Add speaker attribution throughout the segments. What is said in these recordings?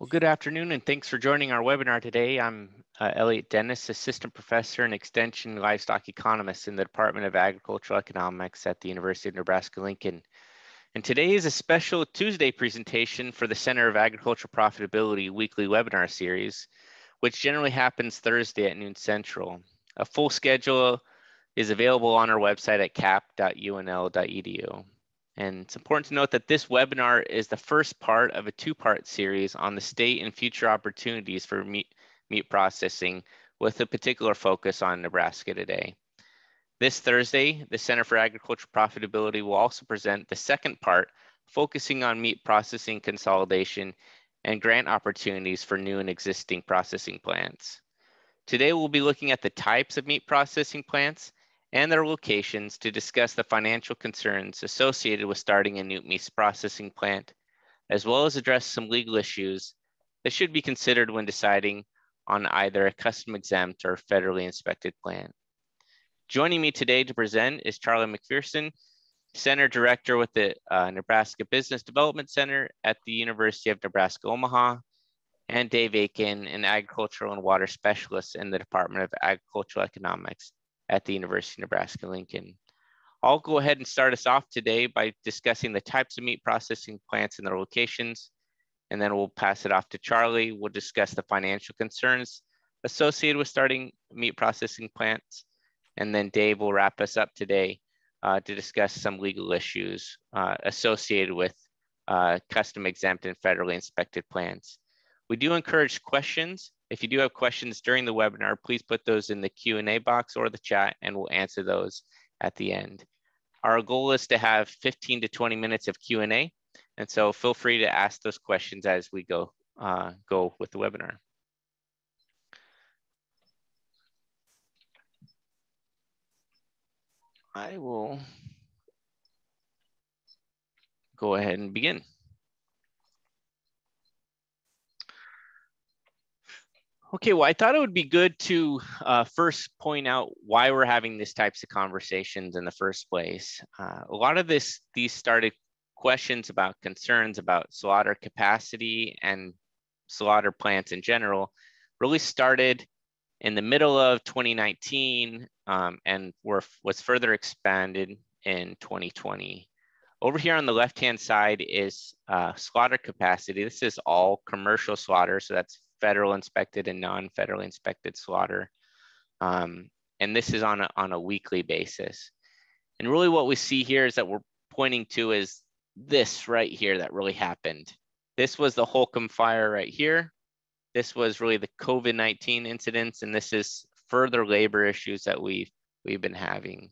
Speaker 1: Well, good afternoon and thanks for joining our webinar today. I'm uh, Elliott Dennis, Assistant Professor and Extension Livestock Economist in the Department of Agricultural Economics at the University of Nebraska-Lincoln. And today is a special Tuesday presentation for the Center of Agricultural Profitability weekly webinar series, which generally happens Thursday at noon central. A full schedule is available on our website at cap.unl.edu. And it's important to note that this webinar is the first part of a two-part series on the state and future opportunities for meat, meat processing with a particular focus on Nebraska today. This Thursday, the Center for Agricultural Profitability will also present the second part, focusing on meat processing consolidation and grant opportunities for new and existing processing plants. Today, we'll be looking at the types of meat processing plants and their locations to discuss the financial concerns associated with starting a new meat processing plant, as well as address some legal issues that should be considered when deciding on either a custom exempt or federally inspected plant. Joining me today to present is Charlie McPherson, Center Director with the uh, Nebraska Business Development Center at the University of Nebraska Omaha, and Dave Aiken, an agricultural and water specialist in the Department of Agricultural Economics at the University of Nebraska-Lincoln. I'll go ahead and start us off today by discussing the types of meat processing plants and their locations, and then we'll pass it off to Charlie. We'll discuss the financial concerns associated with starting meat processing plants, and then Dave will wrap us up today uh, to discuss some legal issues uh, associated with uh, custom exempt and federally inspected plants. We do encourage questions if you do have questions during the webinar, please put those in the Q&A box or the chat and we'll answer those at the end. Our goal is to have 15 to 20 minutes of Q&A. And so feel free to ask those questions as we go, uh, go with the webinar. I will go ahead and begin. Okay, well, I thought it would be good to uh, first point out why we're having these types of conversations in the first place. Uh, a lot of this, these started questions about concerns about slaughter capacity and slaughter plants in general really started in the middle of 2019 um, and were, was further expanded in 2020. Over here on the left-hand side is uh, slaughter capacity. This is all commercial slaughter, so that's federal inspected and non-federally inspected slaughter. Um, and this is on a, on a weekly basis. And really what we see here is that we're pointing to is this right here that really happened. This was the Holcomb fire right here. This was really the COVID-19 incidents, and this is further labor issues that we've, we've been having.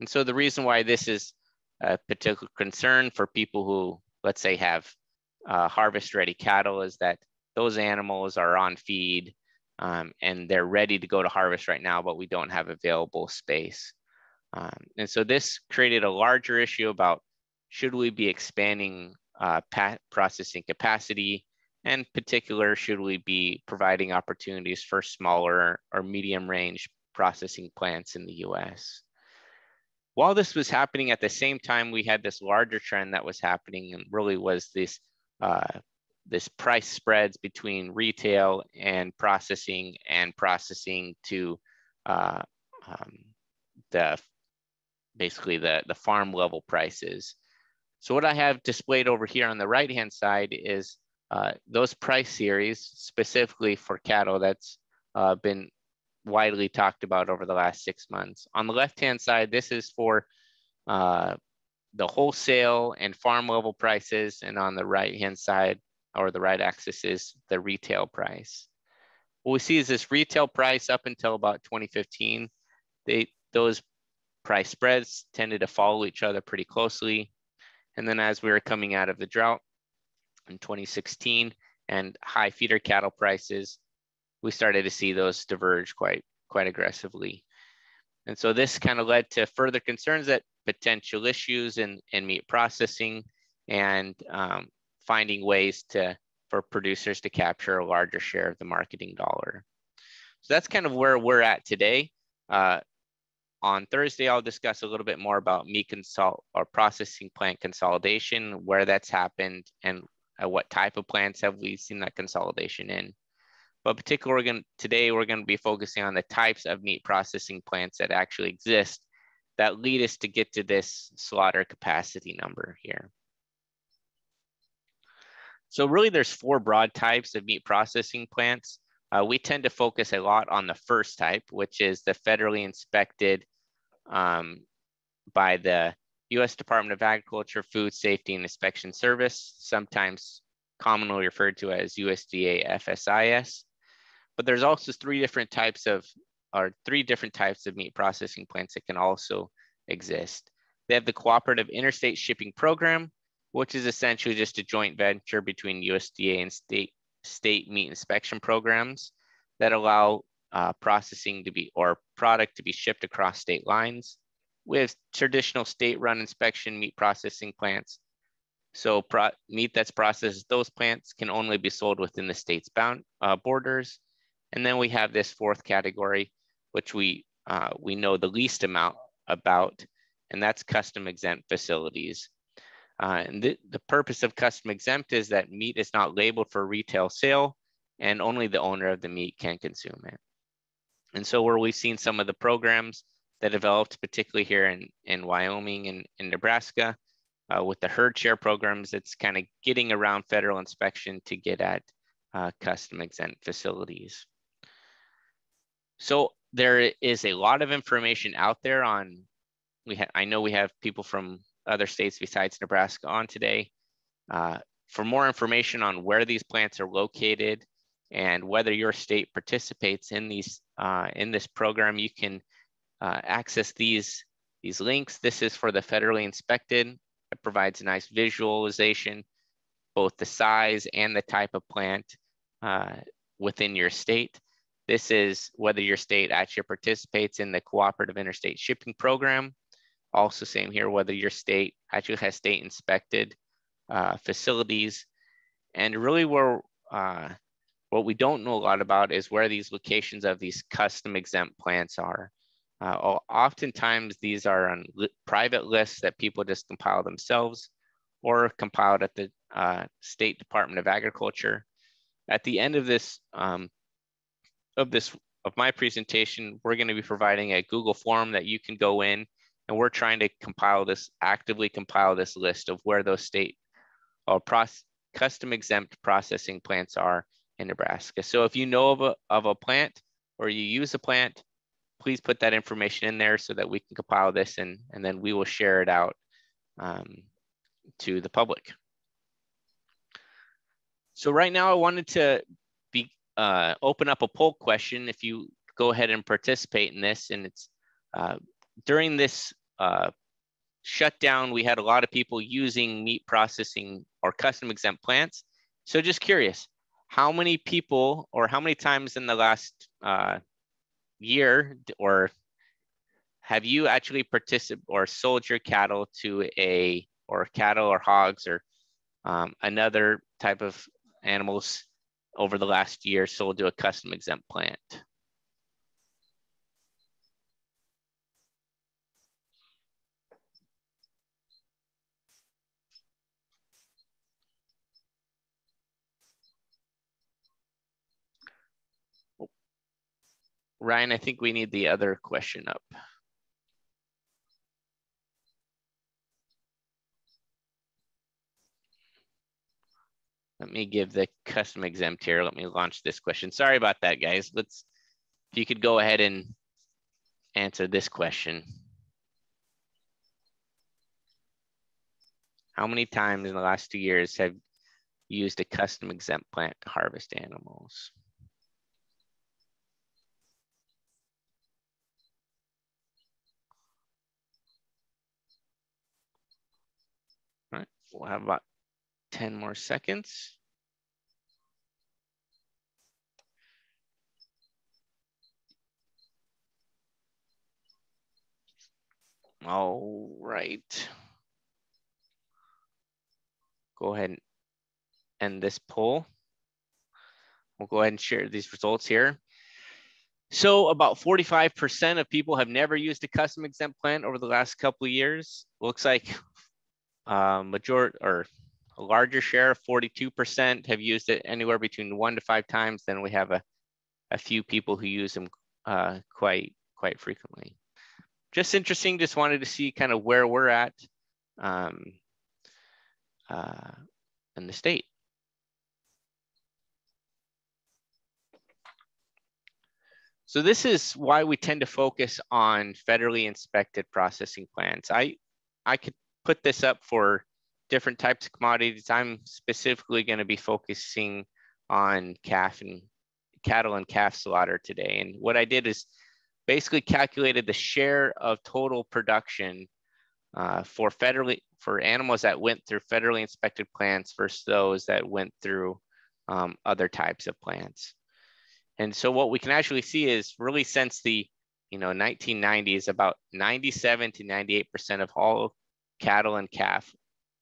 Speaker 1: And so the reason why this is a particular concern for people who, let's say, have uh, harvest ready cattle is that those animals are on feed um, and they're ready to go to harvest right now, but we don't have available space. Um, and so this created a larger issue about should we be expanding uh, processing capacity and particular should we be providing opportunities for smaller or medium range processing plants in the US. While this was happening at the same time, we had this larger trend that was happening and really was this uh, this price spreads between retail and processing and processing to uh, um, the basically the, the farm level prices. So what I have displayed over here on the right hand side is uh, those price series specifically for cattle that's uh, been widely talked about over the last six months. On the left hand side, this is for uh, the wholesale and farm level prices. And on the right hand side, or the right axis is the retail price. What we see is this retail price up until about 2015, they, those price spreads tended to follow each other pretty closely. And then as we were coming out of the drought in 2016 and high feeder cattle prices, we started to see those diverge quite, quite aggressively. And so this kind of led to further concerns that potential issues in, in meat processing and um, finding ways to for producers to capture a larger share of the marketing dollar. So that's kind of where we're at today. Uh, on Thursday, I'll discuss a little bit more about meat consult or processing plant consolidation, where that's happened, and uh, what type of plants have we seen that consolidation in. But particularly we're going today, we're going to be focusing on the types of meat processing plants that actually exist that lead us to get to this slaughter capacity number here. So really there's four broad types of meat processing plants. Uh, we tend to focus a lot on the first type, which is the federally inspected um, by the U.S. Department of Agriculture Food Safety and Inspection Service, sometimes commonly referred to as USDA FSIS. But there's also three different types of, or three different types of meat processing plants that can also exist. They have the Cooperative Interstate Shipping Program, which is essentially just a joint venture between USDA and state, state meat inspection programs that allow uh, processing to be, or product to be shipped across state lines. With traditional state-run inspection meat processing plants. So pro meat that's processed, those plants can only be sold within the state's bound uh, borders. And then we have this fourth category, which we uh, we know the least amount about, and that's custom exempt facilities. Uh, and the, the purpose of custom exempt is that meat is not labeled for retail sale and only the owner of the meat can consume it. And so where we've seen some of the programs that developed, particularly here in, in Wyoming and in Nebraska, uh, with the herd share programs, it's kind of getting around federal inspection to get at uh, custom exempt facilities. So there is a lot of information out there on, we I know we have people from other states besides Nebraska on today. Uh, for more information on where these plants are located and whether your state participates in these uh, in this program, you can uh, access these, these links. This is for the federally inspected. It provides a nice visualization, both the size and the type of plant uh, within your state. This is whether your state actually participates in the cooperative interstate shipping program also same here, whether your state actually has state inspected uh, facilities. And really where, uh, what we don't know a lot about is where these locations of these custom exempt plants are. Uh, oftentimes these are on li private lists that people just compile themselves or compiled at the uh, State Department of Agriculture. At the end of this, um, of this, of my presentation, we're gonna be providing a Google form that you can go in and we're trying to compile this, actively compile this list of where those state or process, custom exempt processing plants are in Nebraska. So if you know of a, of a plant or you use a plant, please put that information in there so that we can compile this and, and then we will share it out um, to the public. So right now I wanted to be uh, open up a poll question if you go ahead and participate in this and it's uh, during this uh, shutdown, we had a lot of people using meat processing or custom exempt plants. So just curious, how many people or how many times in the last uh, year or have you actually participated or sold your cattle to a or cattle or hogs or um, another type of animals over the last year sold to a custom exempt plant? Ryan, I think we need the other question up. Let me give the custom exempt here. Let me launch this question. Sorry about that, guys. Let's, if you could go ahead and answer this question. How many times in the last two years have you used a custom exempt plant to harvest animals? We'll have about 10 more seconds. All right. Go ahead and end this poll. We'll go ahead and share these results here. So about 45% of people have never used a custom exempt plant over the last couple of years. Looks like uh, majority or a larger share, 42% have used it anywhere between one to five times. Then we have a, a few people who use them uh, quite, quite frequently. Just interesting, just wanted to see kind of where we're at um, uh, in the state. So this is why we tend to focus on federally inspected processing plants. I, I could put this up for different types of commodities. I'm specifically going to be focusing on calf and cattle and calf slaughter today. And what I did is basically calculated the share of total production uh, for federally for animals that went through federally inspected plants versus those that went through um, other types of plants. And so what we can actually see is really since the you know 1990s, about 97 to 98 percent of all cattle and calf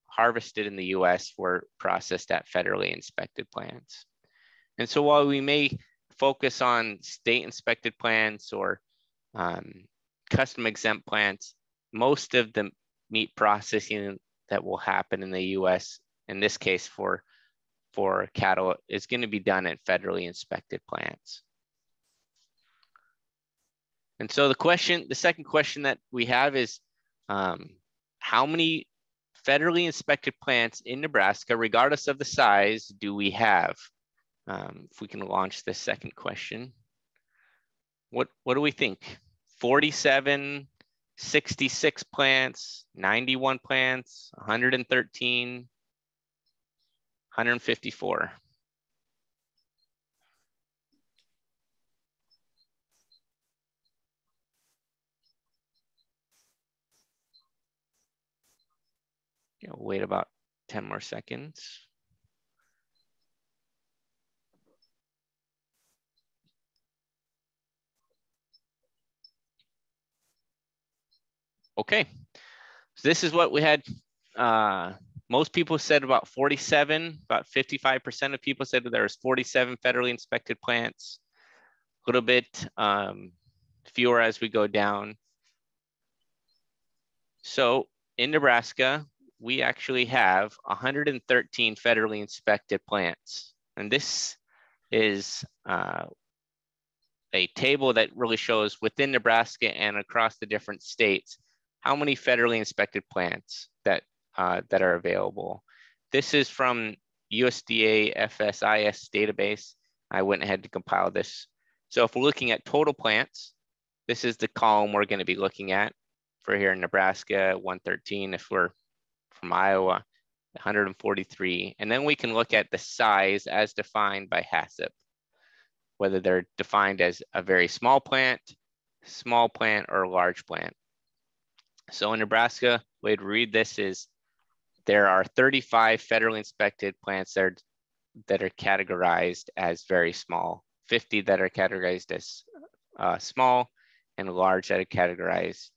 Speaker 1: harvested in the US were processed at federally inspected plants. And so while we may focus on state inspected plants or um, custom exempt plants, most of the meat processing that will happen in the US, in this case for, for cattle, is gonna be done at federally inspected plants. And so the question, the second question that we have is, um, how many federally inspected plants in Nebraska, regardless of the size, do we have? Um, if we can launch the second question. What, what do we think? 47, 66 plants, 91 plants, 113, 154. You know, wait about 10 more seconds. Okay, so this is what we had. Uh, most people said about 47, about 55% of people said that there was 47 federally inspected plants. A little bit um, fewer as we go down. So in Nebraska, we actually have 113 federally inspected plants. And this is uh, a table that really shows within Nebraska and across the different states, how many federally inspected plants that, uh, that are available. This is from USDA FSIS database. I went ahead to compile this. So if we're looking at total plants, this is the column we're gonna be looking at for here in Nebraska, 113. If we're from Iowa, 143. And then we can look at the size as defined by HACCP, whether they're defined as a very small plant, small plant, or large plant. So in Nebraska, way to read this is there are 35 federally inspected plants that are, that are categorized as very small, 50 that are categorized as uh, small, and large that are categorized,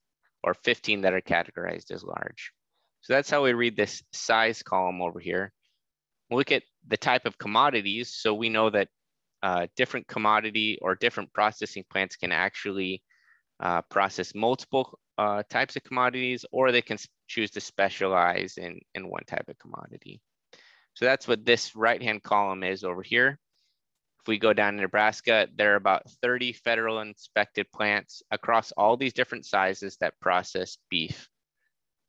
Speaker 1: or 15 that are categorized as large. So that's how we read this size column over here. We'll look at the type of commodities. So we know that uh, different commodity or different processing plants can actually uh, process multiple uh, types of commodities, or they can choose to specialize in, in one type of commodity. So that's what this right-hand column is over here. If we go down to Nebraska, there are about 30 federal inspected plants across all these different sizes that process beef.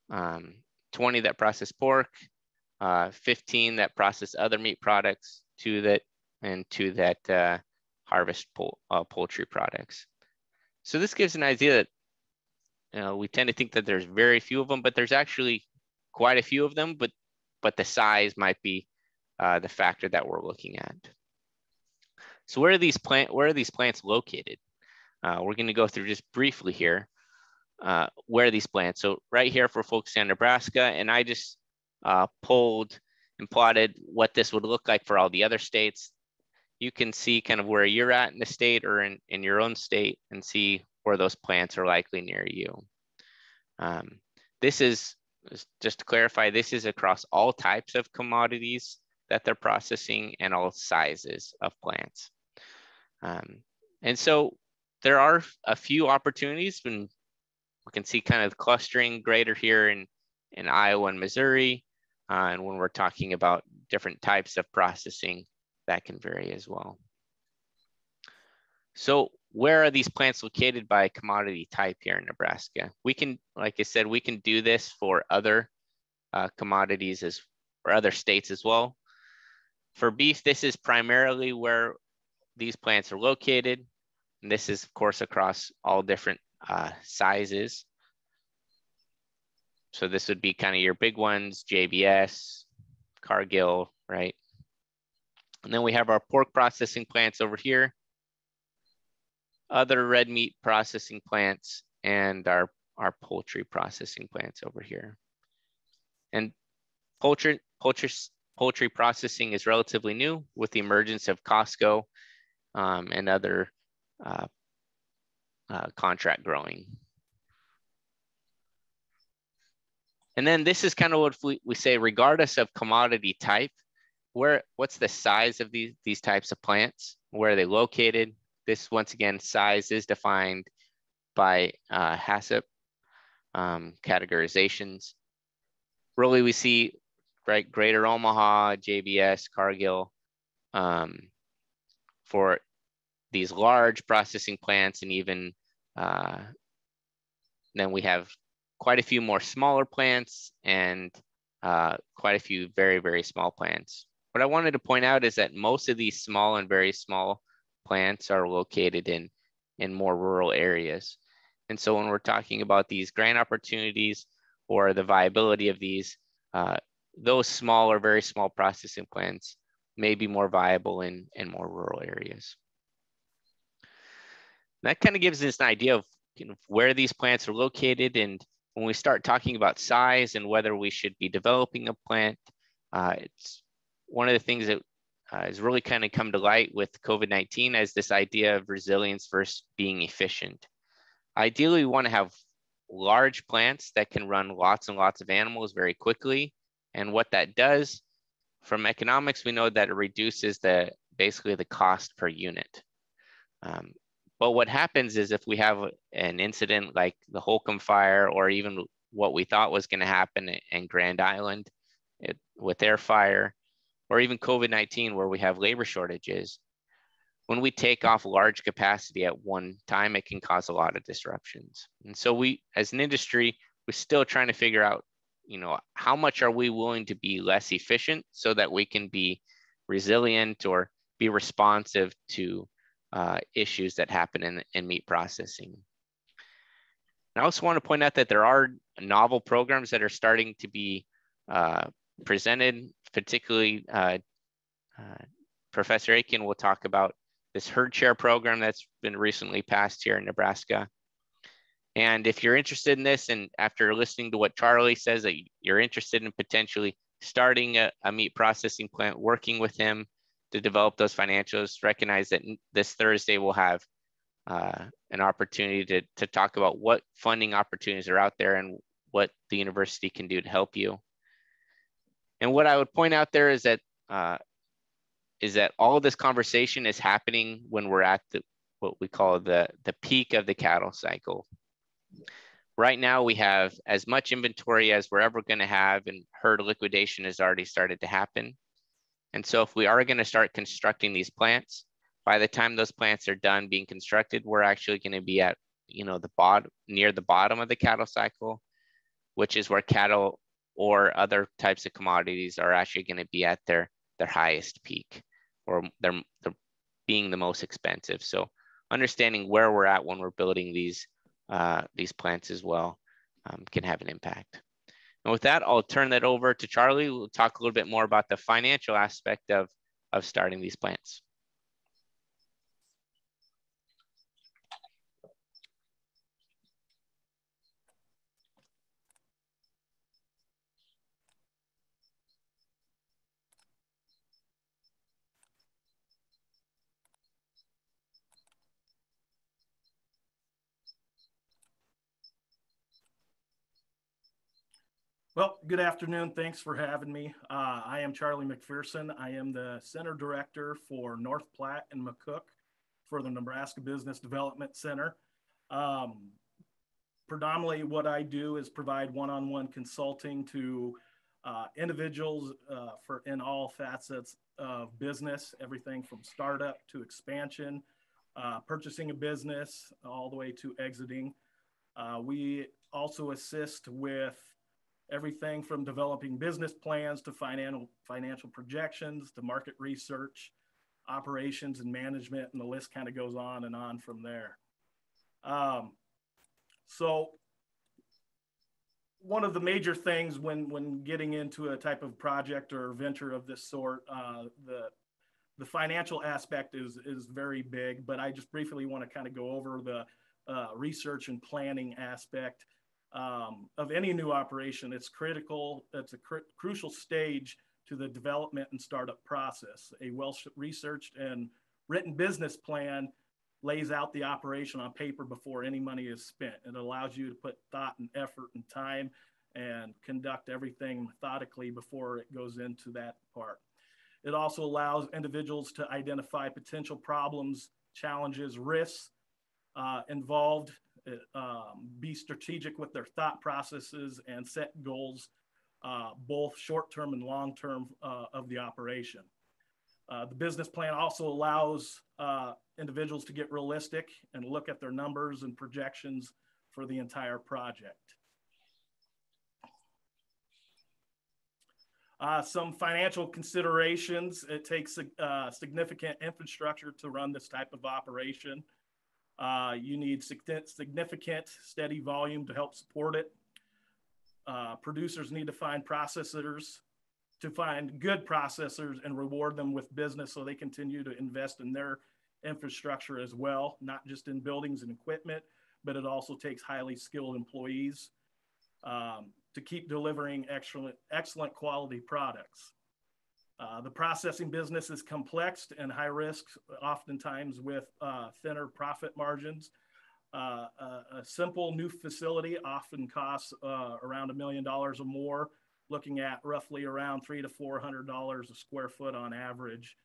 Speaker 1: Um, 20 that process pork, uh, 15 that process other meat products, two that and two that uh, harvest pol uh, poultry products. So this gives an idea that we tend to think that there's very few of them, but there's actually quite a few of them, but but the size might be uh, the factor that we're looking at. So where are these plant where are these plants located? Uh, we're going to go through just briefly here uh, where these plants. So right here for focusing on Nebraska, and I just uh, pulled and plotted what this would look like for all the other states. You can see kind of where you're at in the state or in, in your own state and see where those plants are likely near you. Um, this is, just to clarify, this is across all types of commodities that they're processing and all sizes of plants. Um, and so there are a few opportunities when we can see kind of clustering greater here in, in Iowa and Missouri. Uh, and when we're talking about different types of processing, that can vary as well. So where are these plants located by commodity type here in Nebraska? We can, like I said, we can do this for other uh, commodities as or other states as well. For beef, this is primarily where these plants are located. And this is, of course, across all different uh, sizes. So this would be kind of your big ones, JBS, Cargill, right? And then we have our pork processing plants over here, other red meat processing plants, and our, our poultry processing plants over here. And poultry, poultry, poultry processing is relatively new with the emergence of Costco um, and other uh, uh, contract growing. And then this is kind of what we, we say, regardless of commodity type, where what's the size of these, these types of plants? Where are they located? This, once again, size is defined by uh, HACCP um, categorizations. Really, we see right greater Omaha, JBS, Cargill um, for these large processing plants and even uh, then we have quite a few more smaller plants and uh, quite a few very, very small plants. What I wanted to point out is that most of these small and very small plants are located in, in more rural areas. And so when we're talking about these grant opportunities or the viability of these, uh, those small or very small processing plants may be more viable in, in more rural areas. That kind of gives us an idea of you know, where these plants are located. And when we start talking about size and whether we should be developing a plant, uh, it's one of the things that uh, has really kind of come to light with COVID-19 as this idea of resilience versus being efficient. Ideally, we want to have large plants that can run lots and lots of animals very quickly. And what that does from economics, we know that it reduces the basically the cost per unit. Um, but what happens is if we have an incident like the Holcomb fire or even what we thought was going to happen in Grand Island it, with their fire, or even COVID-19 where we have labor shortages, when we take off large capacity at one time, it can cause a lot of disruptions. And so we, as an industry, we're still trying to figure out, you know, how much are we willing to be less efficient so that we can be resilient or be responsive to uh, issues that happen in, in meat processing. And I also want to point out that there are novel programs that are starting to be uh, presented, particularly uh, uh, Professor Aiken will talk about this herd share program that's been recently passed here in Nebraska. And if you're interested in this, and after listening to what Charlie says that you're interested in potentially starting a, a meat processing plant, working with him, to develop those financials, recognize that this Thursday we'll have uh, an opportunity to, to talk about what funding opportunities are out there and what the university can do to help you. And what I would point out there is that uh, is that all this conversation is happening when we're at the what we call the the peak of the cattle cycle. Right now, we have as much inventory as we're ever going to have, and herd liquidation has already started to happen. And so if we are going to start constructing these plants, by the time those plants are done being constructed, we're actually going to be at, you know, the bottom near the bottom of the cattle cycle, which is where cattle or other types of commodities are actually going to be at their their highest peak or they're, they're being the most expensive. So understanding where we're at when we're building these uh, these plants as well um, can have an impact. And with that, I'll turn that over to Charlie. We'll talk a little bit more about the financial aspect of, of starting these plants.
Speaker 2: Well, good afternoon. Thanks for having me. Uh, I am Charlie McPherson. I am the Center Director for North Platte and McCook for the Nebraska Business Development Center. Um, predominantly, what I do is provide one on one consulting to uh, individuals uh, for in all facets of business, everything from startup to expansion, uh, purchasing a business, all the way to exiting. Uh, we also assist with everything from developing business plans to financial financial projections to market research, operations and management, and the list kind of goes on and on from there. Um, so one of the major things when when getting into a type of project or venture of this sort, uh, the the financial aspect is is very big. But I just briefly want to kind of go over the uh, research and planning aspect um, of any new operation. It's critical. It's a cr- crucial stage to the development and startup process. A well researched and written business plan lays out the operation on paper before any money is spent. It allows you to put thought and effort and time and conduct everything methodically before it goes into that part. It also allows individuals to identify potential problems, challenges, risks uh, involved, um, be strategic with their thought processes, and set goals, uh, both short term and long term, uh, of the operation. Uh, the business plan also allows uh, individuals to get realistic and look at their numbers and projections for the entire project. Uh, some financial considerations. It takes uh, significant infrastructure to run this type of operation. Uh, you need significant steady volume to help support it. Uh, producers need to find processors to find good processors and reward them with business so they continue to invest in their infrastructure as well, not just in buildings and equipment, but it also takes highly skilled employees um, to keep delivering excellent, excellent quality products. Uh, the processing business is complex and high risk, oftentimes with uh, thinner profit margins. Uh, a, a, simple new facility often costs uh, around a million dollars or more, looking at roughly around three to four hundred dollars a square foot on average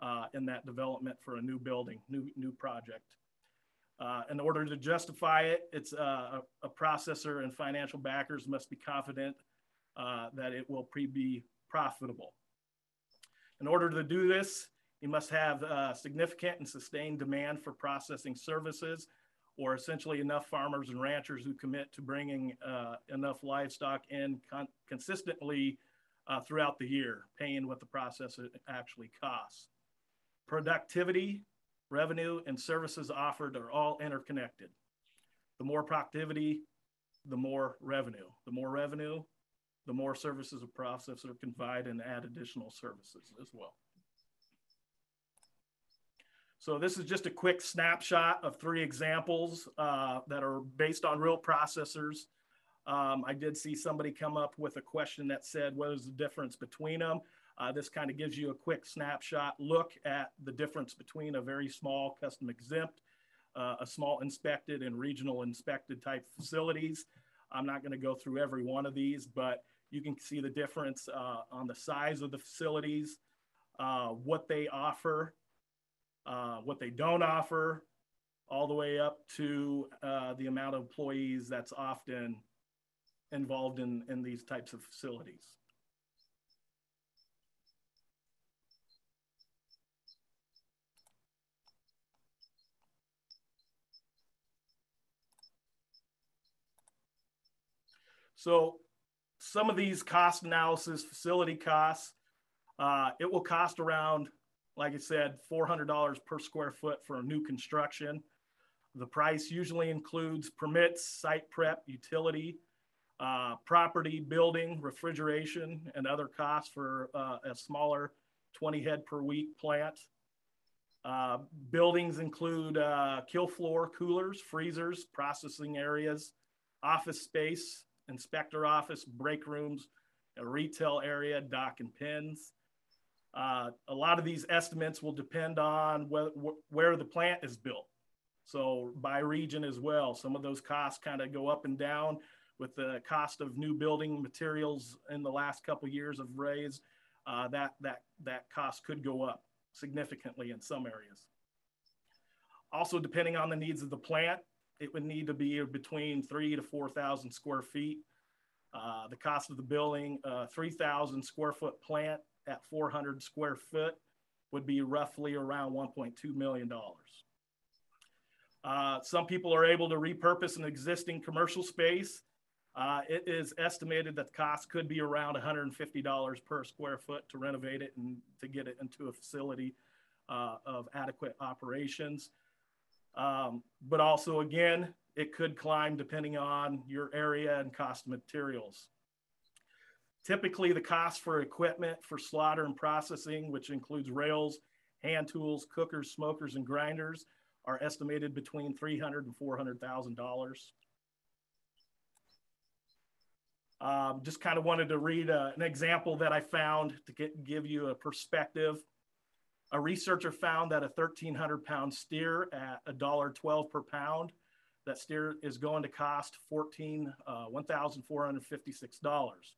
Speaker 2: uh, in that development for a new building, new, new project. Uh, in order to justify it, it's uh, a, a, processor and financial backers must be confident uh, that it will pre be profitable. In order to do this, you must have uh, significant and sustained demand for processing services or essentially enough farmers and ranchers who commit to bringing uh, enough livestock in con consistently throughout the year, paying what the processor actually costs. Productivity, revenue, and services offered are all interconnected. The more productivity, the more revenue. The more revenue, the more services a processor can provide and add additional services as well. So this is just a quick snapshot of three examples uh, that are based on real processors. Um, I did see somebody come up with a question that said, what is the difference between them? Uh, this kind of gives you a quick snapshot look at the difference between a very small custom exempt, uh, a small inspected and regional inspected type facilities. I'm not going to go through every one of these, but you can see the difference uh, on the size of the facilities, uh, what they offer, uh, what they don't offer, all the way up to uh, the amount of employees that's often involved in, in these types of facilities. So some of these cost analysis, facility costs, uh, it will cost around, like I said, $400 per square foot for a new construction. The price usually includes permits, site prep, utility, uh, property, building, refrigeration, and other costs for uh, a smaller 20 head per week plant. Uh, buildings include uh, kill floor, coolers, freezers, processing areas, office space, inspector office, break rooms, a retail area, dock and pins. Uh, a lot of these estimates will depend on wh where the plant is built. So by region as well, some of those costs kind of go up and down with the cost of new building materials in the last couple years of raised. Uh, that that that cost could go up significantly in some areas. Also, depending on the needs of the plant, it would need to be between three to 4,000 square feet. Uh, the cost of the building, uh, 3,000 square foot plant at 400 square foot would be roughly around $1.2 million. Uh, some people are able to repurpose an existing commercial space. Uh, it is estimated that the cost could be around $150 per square foot to renovate it and to get it into a facility uh, of adequate operations. Um, but also, again, it could climb depending on your area and cost of materials. Typically, the cost for equipment for slaughter and processing, which includes rails, hand tools, cookers, smokers, and grinders, are estimated between $300 and $400,000. Um, just kind of wanted to read uh, an example that I found to get, give you a perspective. A researcher found that a 1,300 pound steer at $1.12 per pound, that steer is going to cost 14, uh, $1,456.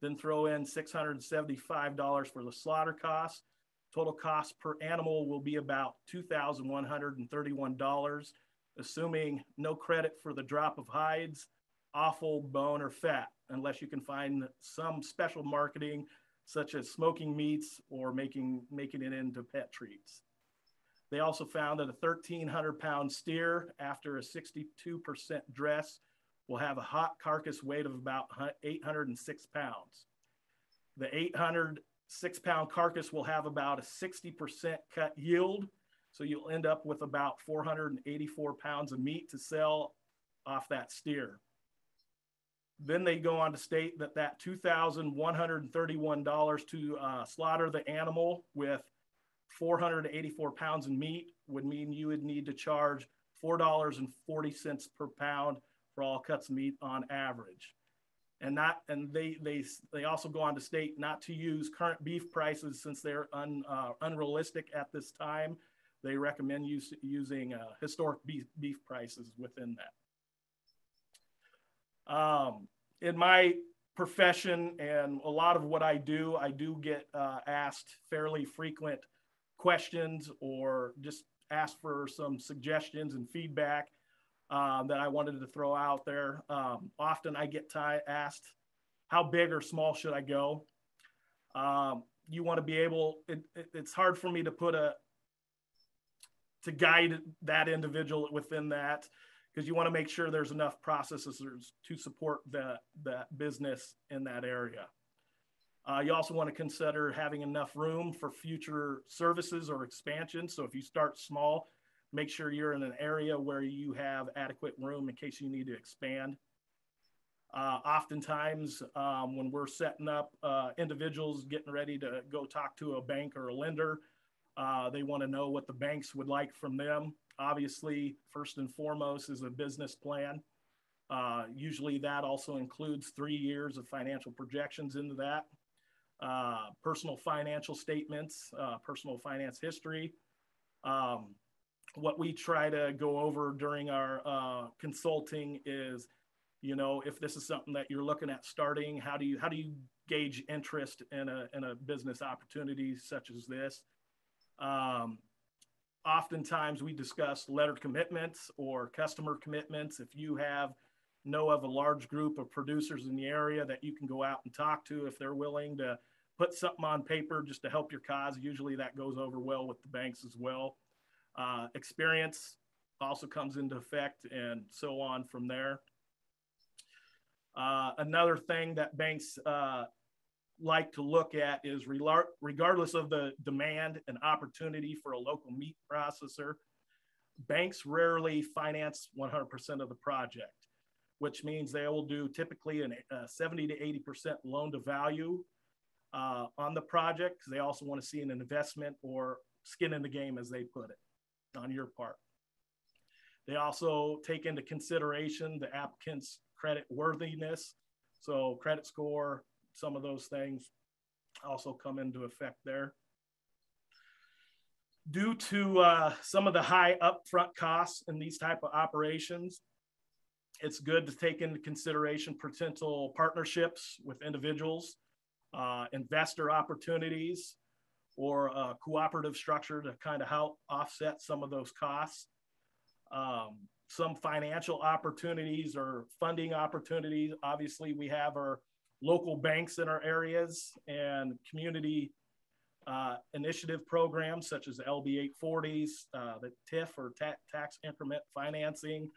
Speaker 2: Then throw in $675 for the slaughter cost. Total cost per animal will be about $2,131, assuming no credit for the drop of hides, offal, bone, or fat, unless you can find some special marketing such as smoking meats or making, making it into pet treats. They also found that a 1,300 pound steer after a 62% dress will have a hot carcass weight of about 806 pounds. The 806 pound carcass will have about a 60% cut yield. So you'll end up with about 484 pounds of meat to sell off that steer. Then they go on to state that that $2,131 to uh, slaughter the animal with 484 pounds of meat would mean you would need to charge $4.40 per pound for all cuts of meat on average. And not, and they they they also go on to state not to use current beef prices since they're un, uh, unrealistic at this time. They recommend use, using uh, historic beef, beef prices within that. Um, in my profession and a lot of what I do, I do get uh, asked fairly frequent questions or just ask for some suggestions and feedback um, that I wanted to throw out there. Um, often I get asked, how big or small should I go? Um, you want to be able, it, it, it's hard for me to put a, to guide that individual within that because you want to make sure there's enough processors to support that, that business in that area. Uh, you also want to consider having enough room for future services or expansion. So if you start small, make sure you're in an area where you have adequate room in case you need to expand. Uh, oftentimes, um, when we're setting up uh, individuals getting ready to go talk to a bank or a lender, uh, they want to know what the banks would like from them. Obviously, first and foremost is a business plan. Uh, usually, that also includes three years of financial projections into that uh, personal financial statements, uh, personal finance history. Um, what we try to go over during our uh, consulting is, you know, if this is something that you're looking at starting, how do you how do you gauge interest in a in a business opportunity such as this? Um, oftentimes we discuss letter commitments or customer commitments. If you have know of a large group of producers in the area that you can go out and talk to if they're willing to put something on paper just to help your cause. Usually that goes over well with the banks as well. Uh, experience also comes into effect and so on from there. Uh, another thing that banks uh, like to look at is regardless of the demand and opportunity for a local meat processor, banks rarely finance 100% of the project, which means they will do typically a uh, 70 to 80% loan to value uh, on the project they also want to see an investment or skin in the game, as they put it, on your part. They also take into consideration the applicant's credit worthiness. So, credit score, some of those things also come into effect there. Due to uh, some of the high upfront costs in these type of operations, it's good to take into consideration potential partnerships with individuals uh, investor opportunities or a cooperative structure to kind of help offset some of those costs. Um, some financial opportunities or funding opportunities. Obviously, we have our local banks in our areas and community uh, initiative programs such as LB 840s, uh, the TIF or ta tax increment financing.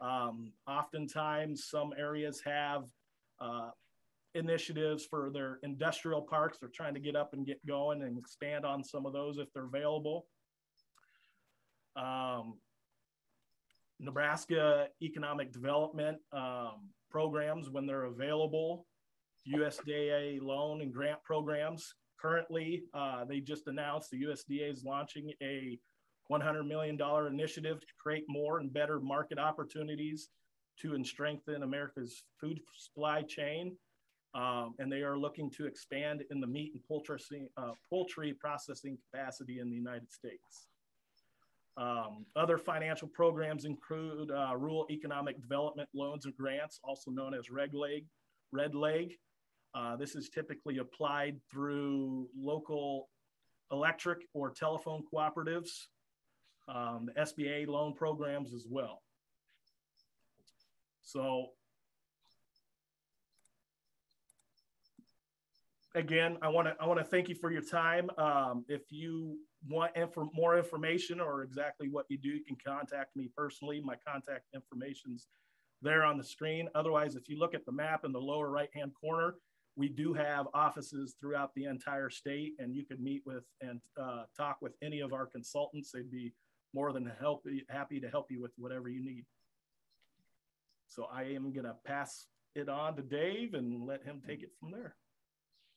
Speaker 2: Um, oftentimes, some areas have uh, initiatives for their industrial parks. They're trying to get up and get going and expand on some of those if they're available. Um, Nebraska economic development um, programs, when they're available, USDA loan and grant programs. Currently, uh, they just announced the USDA is launching a $100 million initiative to create more and better market opportunities to and strengthen America's food supply chain. Um, and they are looking to expand in the meat and poultry, uh, poultry processing capacity in the United States. Um, other financial programs include uh, Rural Economic Development Loans and Grants, also known as Red Leg. Red Leg. Uh, this is typically applied through local electric or telephone cooperatives, um, the SBA loan programs as well. So again, I want to I want to thank you for your time. Um, if you want inf- more information or exactly what you do, you can contact me personally. My contact information's there on the screen. Otherwise, if you look at the map in the lower right hand corner, we do have offices throughout the entire state, and you can meet with and uh, talk with any of our consultants. They'd be more than help, happy to help you with whatever you need. So I am going to pass it on to Dave and let him take it from there.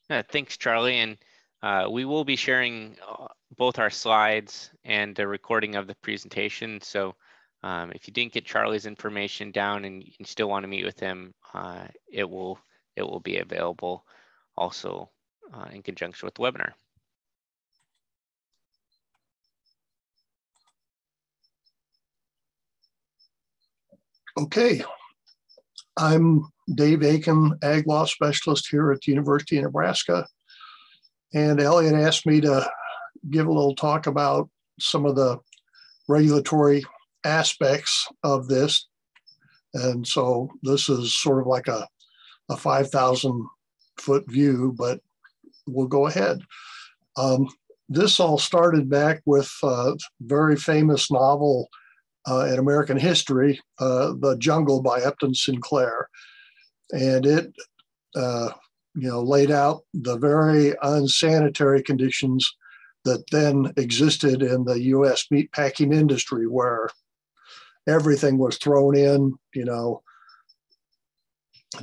Speaker 1: Yeah, thanks, Charlie. And uh, we will be sharing uh, both our slides and a recording of the presentation. So um, if you didn't get Charlie's information down and you still want to meet with him, uh, it will it will be available also uh, in conjunction with the webinar.
Speaker 3: Okay, I'm Dave Aiken, Ag Law Specialist here at the University of Nebraska. And Elliott asked me to give a little talk about some of the regulatory aspects of this. And so this is sort of like a, a 5,000 foot view, but we'll go ahead. Um, this all started back with a very famous novel uh, in American history, uh, The Jungle by Upton Sinclair. And it, uh, you know, laid out the very unsanitary conditions that then existed in the U.S. meatpacking industry, where everything was thrown in, you know,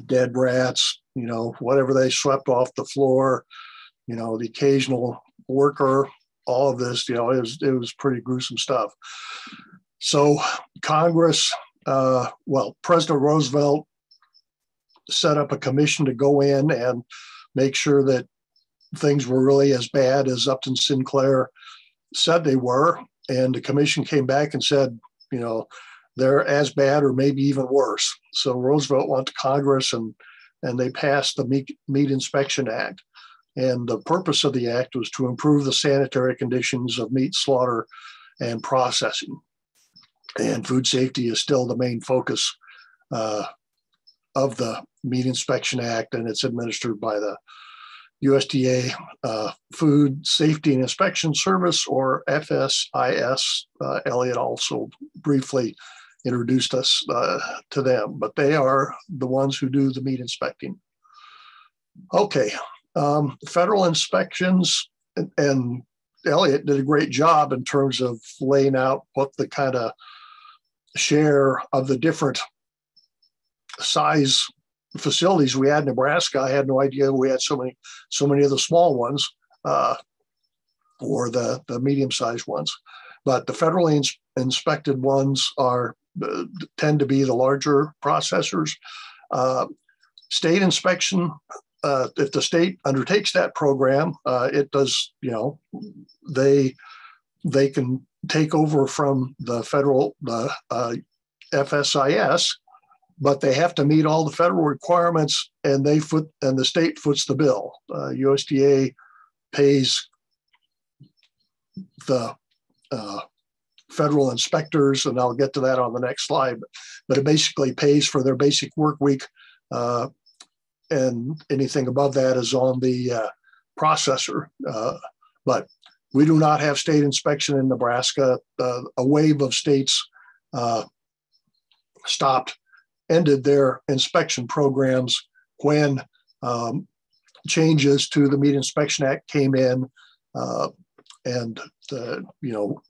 Speaker 3: dead rats, you know, whatever they swept off the floor, you know, the occasional worker, all of this, you know, it was, it was pretty gruesome stuff. So Congress, uh, well, President Roosevelt set up a commission to go in and make sure that things were really as bad as Upton Sinclair said they were. And the commission came back and said, you know, they're as bad or maybe even worse. So Roosevelt went to Congress and and they passed the Meat, Meat Inspection Act. And the purpose of the act was to improve the sanitary conditions of meat slaughter and processing and food safety is still the main focus uh, of the Meat Inspection Act, and it's administered by the USDA uh, Food Safety and Inspection Service, or FSIS. Uh, Elliott also briefly introduced us uh, to them, but they are the ones who do the meat inspecting. Okay, um, federal inspections, and, and Elliott did a great job in terms of laying out what the kind of share of the different size facilities we had in Nebraska. I had no idea we had so many so many of the small ones uh, or the the medium sized ones, but the federally ins- inspected ones are tend to be the larger processors. Uh, state inspection. Uh, if the state undertakes that program, uh, it does. You know, they they can take over from the federal the uh, FSIS, but they have to meet all the federal requirements, and they foot and the state foots the bill. Uh, USDA pays the uh, federal inspectors, and I'll get to that on the next slide. But it basically pays for their basic work week, uh, and anything above that is on the uh, processor. Uh, but we do not have state inspection in Nebraska. A wave of states uh, stopped, ended their inspection programs when um, changes to the Meat Inspection Act came in, uh, and you know,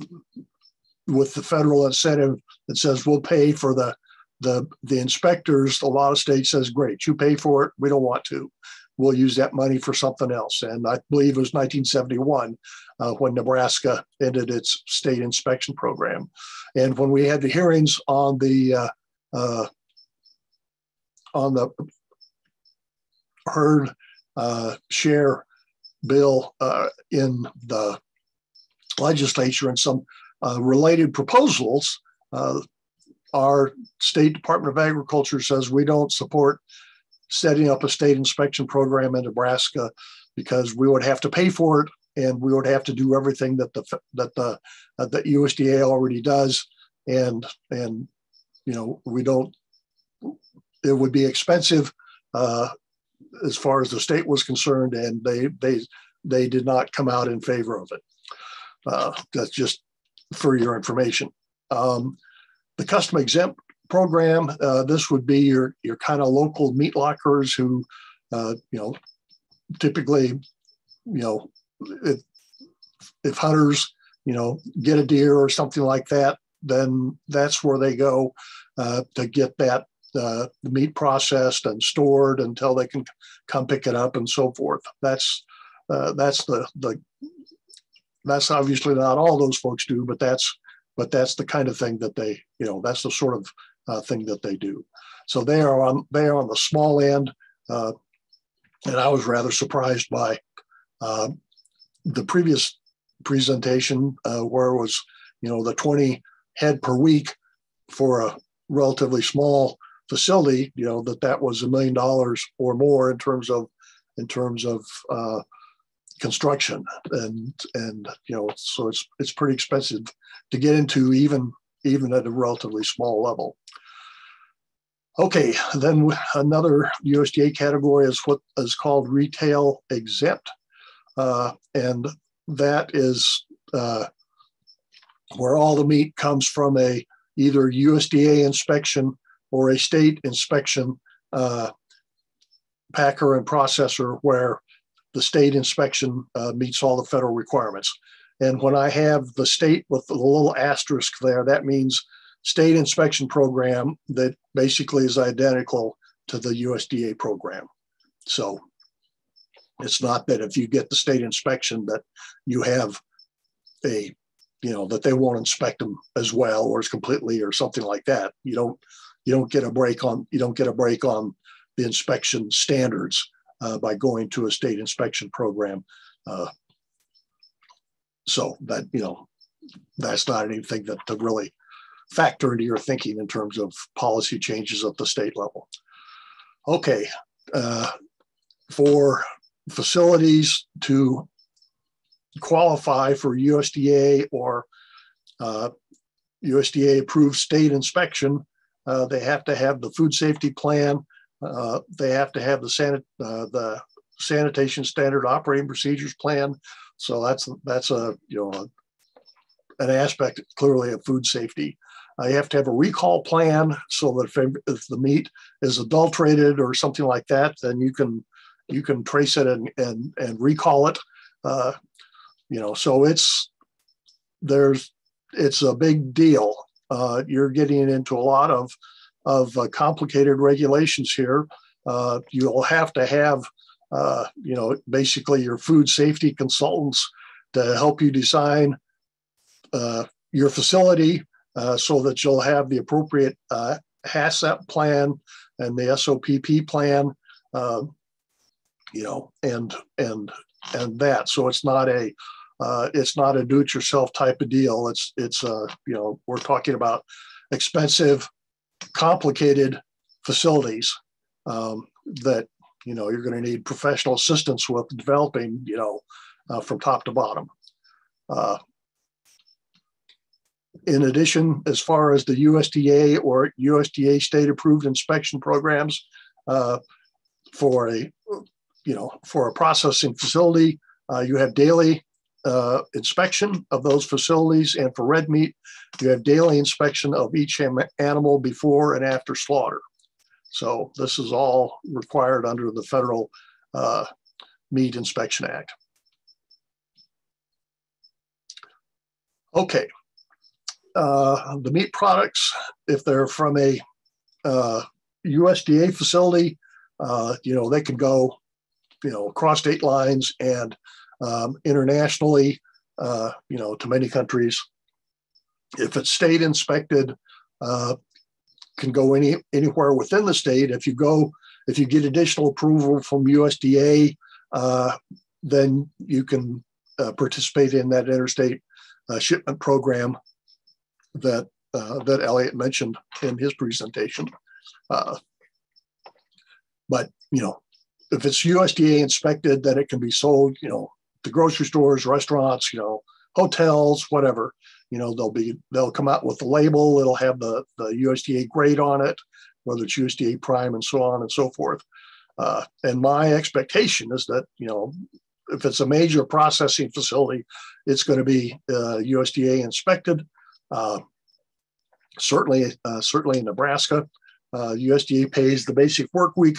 Speaker 3: with the federal incentive that says we'll pay for the the the inspectors, a lot of states says, great, you pay for it. We don't want to. We'll use that money for something else. And I believe it was 1971 uh, when Nebraska ended its state inspection program. And when we had the hearings on the uh, uh, on the herd uh, share bill uh, in the legislature and some uh, related proposals, uh, our state Department of Agriculture says we don't support setting up a state inspection program in Nebraska because we would have to pay for it and we would have to do everything that the that the uh, USDA already does. And and you know we don't it would be expensive uh, as far as the state was concerned and they they they did not come out in favor of it. Uh, that's just for your information. Um, the custom exempt program, uh, this would be your your kind of local meat lockers who, uh, you know, typically, you know, if, if hunters, you know, get a deer or something like that, then that's where they go uh, to get that uh, the meat processed and stored until they can come pick it up and so forth. That's uh, that's the the that's obviously not all those folks do, but that's but that's the kind of thing that they, you know, that's the sort of uh, thing that they do. So they are on they are on the small end, uh, and I was rather surprised by uh, the previous presentation uh, where it was, you know, the 20 head per week for a relatively small facility. You know that that was a million dollars or more in terms of in terms of uh, construction and and you know so it's it's pretty expensive to get into even even at a relatively small level. Okay then another usda category is what is called retail exempt. Uh, and that is uh, where all the meat comes from a either usda inspection or a state inspection uh, packer and processor where the state inspection uh, meets all the federal requirements. And when I have the state with the little asterisk there, that means state inspection program that basically is identical to the USDA program. So it's not that if you get the state inspection that you have a, you know, that they won't inspect them as well or as completely or something like that. You don't, you don't get a break on, you don't get a break on the inspection standards uh, by going to a state inspection program. Uh, so that, you know, that's not anything that to really factor into your thinking in terms of policy changes at the state level. Okay, uh, for facilities to qualify for USDA or uh, USDA approved state inspection, uh, they have to have the food safety plan uh, they have to have the, sanit- uh, the sanitation standard operating procedures plan. So that's that's a you know an aspect clearly of food safety. Uh, you have to have a recall plan so that if, if, the meat is adulterated or something like that, then you can you can trace it and and, and recall it. Uh, you know, so it's there's it's a big deal. Uh, you're getting into a lot of of uh, complicated regulations here. Uh, you'll have to have, uh, you know, basically your food safety consultants to help you design uh, your facility uh, so that you'll have the appropriate uh, HACCP plan and the SSOP plan, um, you know, and and and that. So it's not a uh, it's not a do-it-yourself type of deal. It's it's uh, you know we're talking about expensive complicated facilities um, that you know you're going to need professional assistance with developing you know uh, from top to bottom. Uh, in addition, as far as the USDA or USDA state approved inspection programs uh, for a you know for a processing facility, uh, you have daily uh, inspection of those facilities, and for red meat, you have daily inspection of each animal before and after slaughter. So this is all required under the Federal uh, Meat Inspection Act. Okay, uh, the meat products, if they're from a uh, USDA facility, uh, you know, they can go, you know, across state lines and um, internationally, uh, you know, to many countries. If it's state inspected, uh, can go any anywhere within the state. If you go, if you get additional approval from USDA, uh, then you can uh, participate in that interstate uh, shipment program that uh, that Elliott mentioned in his presentation. But you know, if it's USDA inspected, then it can be sold. You know, to grocery stores, restaurants, you know, hotels, whatever. You know, they'll be they'll come out with the label. It'll have the the USDA grade on it, whether it's USDA prime and so on and so forth. Uh, and my expectation is that you know if it's a major processing facility, it's going to be uh, USDA inspected. Uh, certainly, uh, certainly in Nebraska, USDA uh, pays the basic work week.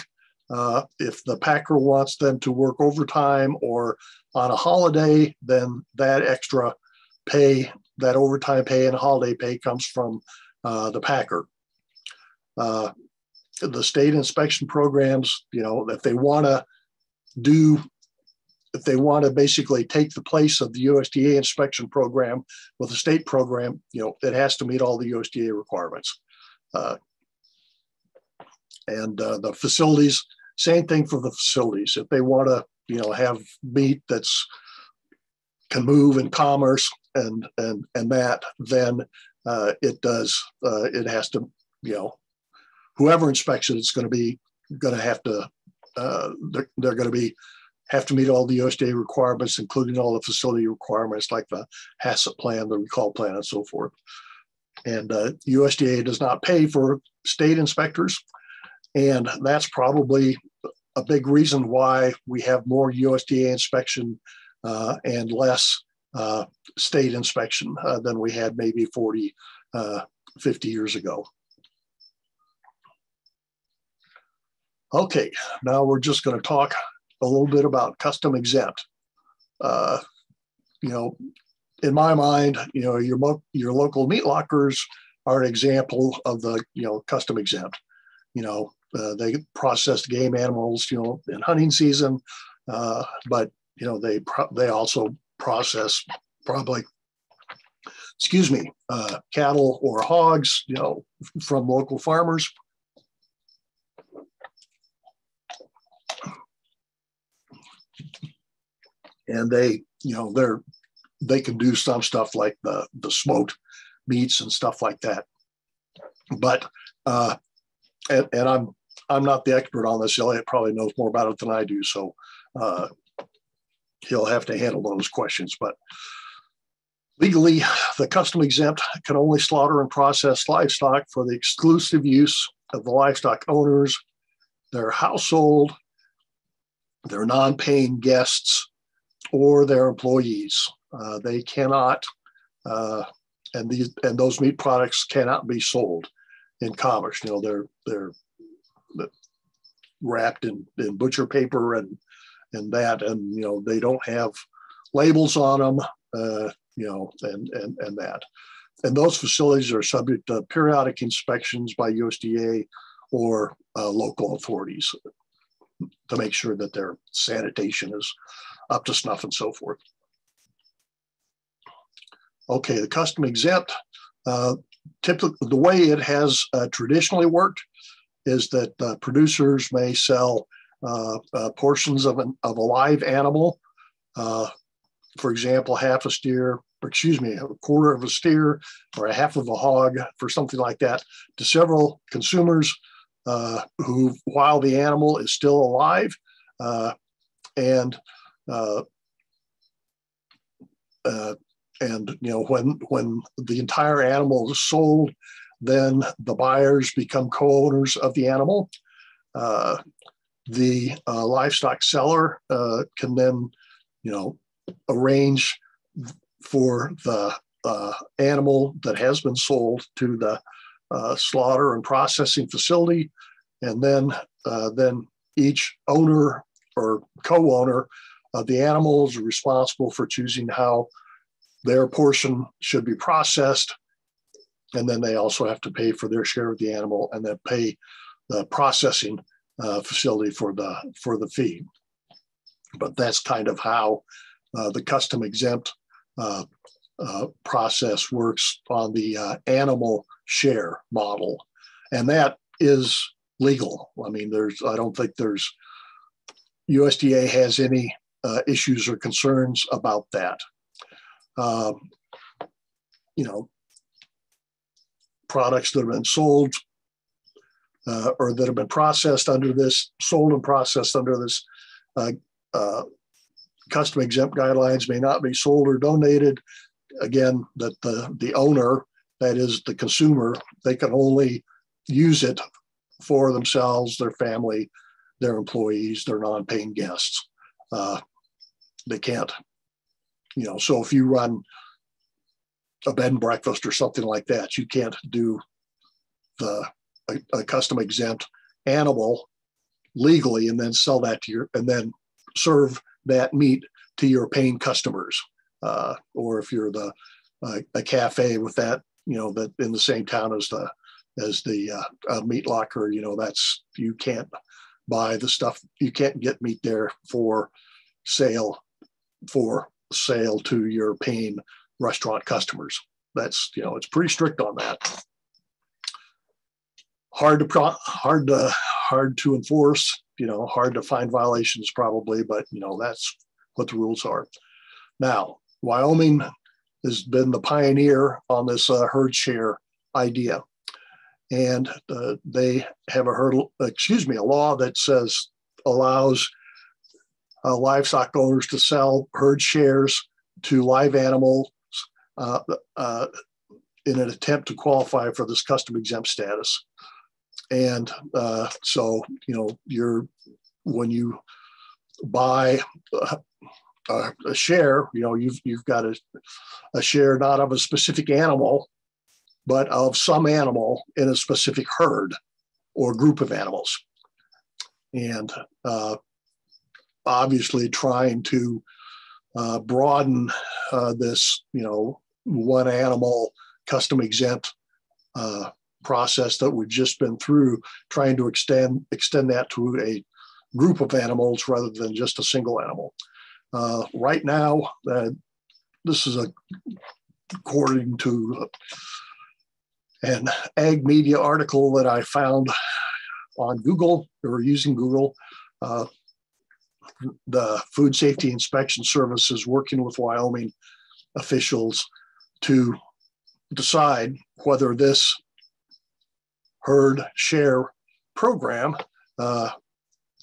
Speaker 3: Uh, if the packer wants them to work overtime or on a holiday, then that extra pay, that overtime pay and holiday pay comes from uh, the packer. the state inspection programs, you know, if they want to do if they want to basically take the place of the USDA inspection program with a state program, you know, it has to meet all the USDA requirements. Uh, and uh, the facilities, same thing for the facilities. If they want to, you know, have meat that's can move in commerce and and and that, then uh, it does. Uh, it has to, you know, whoever inspects it, it's going to be going to have to. Uh, they're, they're going to be have to meet all the USDA requirements, including all the facility requirements like the HACCP plan, the recall plan, and so forth. And uh, USDA does not pay for state inspectors. And that's probably a big reason why we have more USDA inspection uh, and less uh, state inspection uh, than we had maybe 40, uh, 50 years ago. Okay, now we're just going to talk a little bit about custom exempt. Uh, you know, in my mind, you know, your your local meat lockers are an example of the you know custom exempt. You know, uh, they processed game animals, you know, in hunting season, uh, but you know they pro- they also process probably, excuse me, uh, cattle or hogs, you know, from local farmers. and they you know they're they can do some stuff like the the smoked meats and stuff like that but uh and, and i'm i'm not the expert on this elliott probably knows more about it than i do so uh he'll have to handle those questions but legally the custom exempt can only slaughter and process livestock for the exclusive use of the livestock owners their household their non-paying guests or their employees. Uh, they cannot, uh, and these and those meat products cannot be sold in commerce. You know, they're they're wrapped in, in butcher paper and and that, and you know they don't have labels on them. Uh, you know, and and and that, and those facilities are subject to periodic inspections by USDA or uh, local authorities to make sure that their sanitation is up to snuff and so forth. Okay, the custom exempt, uh, typically the way it has uh, traditionally worked is that uh, producers may sell uh, uh, portions of, an, of a live animal, uh, for example, half a steer, excuse me, a quarter of a steer or a half of a hog for something like that to several consumers who, while the animal is still alive, and uh, uh, and you know when when the entire animal is sold, then the buyers become co-owners of the animal. Uh, the uh, livestock seller uh, can then, you know, arrange for the uh, animal that has been sold to the uh, slaughter and processing facility, and then uh, then each owner or co-owner of the animal is responsible for choosing how their portion should be processed, and then they also have to pay for their share of the animal and then pay the processing uh, facility for the for the feed. But that's kind of how uh, the custom exempt uh, uh, process works on the uh, animal share model, and that is legal. I mean, there's I don't think there's USDA has any uh, issues or concerns about that. Um, you know, products that have been sold uh, or that have been processed under this, sold and processed under this uh, uh, custom exempt guidelines may not be sold or donated. Again, that the, the owner, that is the consumer, they can only use it for themselves, their family, their employees, their non-paying guests. Uh, they can't, you know, so if you run a bed and breakfast or something like that, you can't do the a, a custom exempt animal legally and then sell that to your and then serve that meat to your paying customers. Uh, or if you're the uh, a cafe with that you know that in the same town as the as the uh, meat locker you know that's you can't buy the stuff. You can't get meat there for sale for sale to your paying restaurant customers. That's you know it's pretty strict on that. Hard to pro- hard to hard to enforce you know hard to find violations probably but you know that's what the rules are. Now wyoming has been the pioneer on this uh, herd share idea. And uh, they have a hurdle excuse me a law that says allows uh, livestock owners to sell herd shares to live animals uh, uh, in an attempt to qualify for this custom exempt status. And uh, so you know you're when you buy a, a, share you know you've you've got a, a share not of a specific animal but of some animal in a specific herd or group of animals. And uh, obviously trying to uh, broaden uh, this you know one animal custom exempt uh, process that we've just been through, trying to extend extend that to a group of animals rather than just a single animal. Uh, right now, uh, this is a, according to an ag media article that I found on Google or using Google. Uh, the Food Safety Inspection Service is working with Wyoming officials to decide whether this herd share program uh,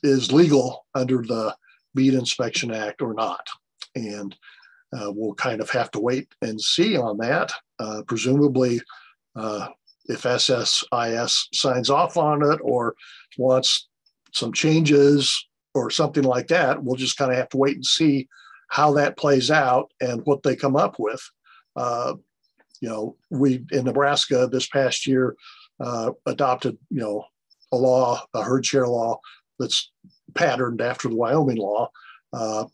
Speaker 3: is legal under the Meat Inspection Act or not. And uh, we'll kind of have to wait and see on that. Uh, presumably, uh, if FSIS signs off on it or wants some changes or something like that, we'll just kind of have to wait and see how that plays out and what they come up with. Uh, you know, we in Nebraska this past year uh, adopted, you know, a law, a herd share law that's patterned after the Wyoming law. Uh,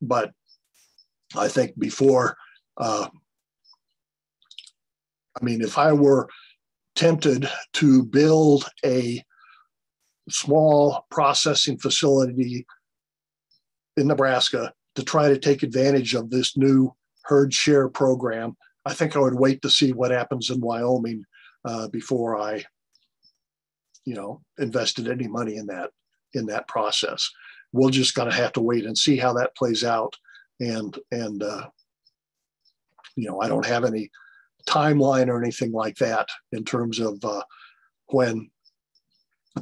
Speaker 3: but I think before, uh, I mean, if I were tempted to build a small processing facility in Nebraska to try to take advantage of this new herd share program, I think I would wait to see what happens in Wyoming uh, before I, you know, invested any money in that in that process. We'll just kind of have to wait and see how that plays out. And and uh, you know, I don't have any timeline or anything like that in terms of uh, when